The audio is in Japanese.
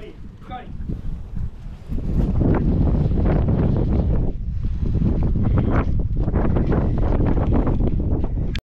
り。